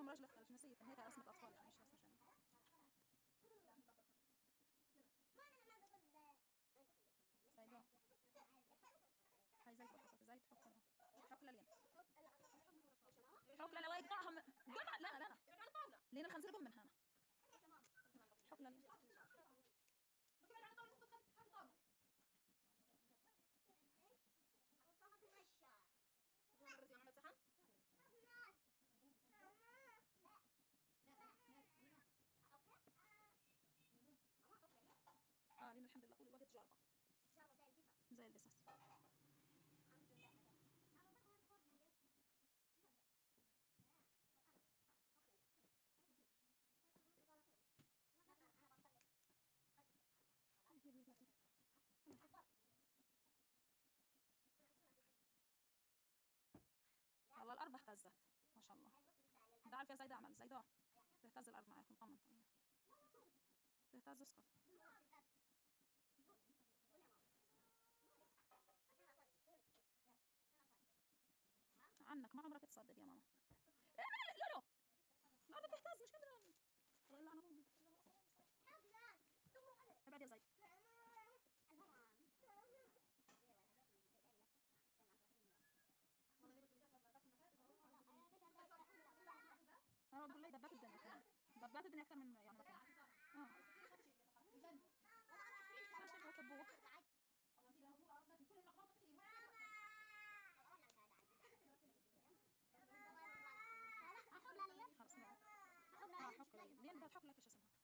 رسم رجل الثلج نسيت. هيك رسمة أطفال يعني مش هاي زيت بحط زيت حط لها. حط للين حط لها قطعها م- قطع لا لا. لين الخنزير من هنا عارف يا زيد اعمل زيدا تهتز الأرض معاكم. طمن طمن تهتز اسكت. عنك ما عمرك تصدق يا ماما. لا تدني أكثر من يعني مكان آه. أبوك خلاص نعم. حك لين بتحك لك إيش اسمها.